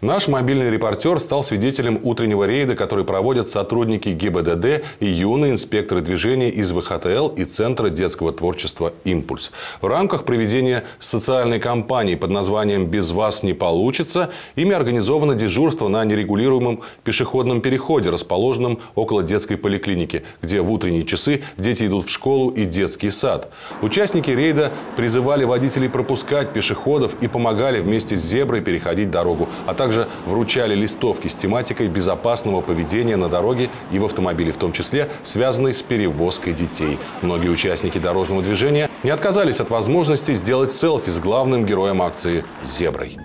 Наш мобильный репортер стал свидетелем утреннего рейда, который проводят сотрудники ГИБДД и юные инспекторы движения из ВХТЛ и Центра детского творчества «Импульс». В рамках проведения социальной кампании под названием «Без вас не получится» ими организовано дежурство на нерегулируемом пешеходном переходе, расположенном около детской поликлиники, где в утренние часы дети идут в школу и детский сад. Участники рейда призывали водителей пропускать пешеходов и помогали вместе с зеброй переходить дорогу, а также также вручали листовки с тематикой безопасного поведения на дороге и в автомобиле, в том числе связанной с перевозкой детей. Многие участники дорожного движения не отказались от возможности сделать селфи с главным героем акции – зеброй.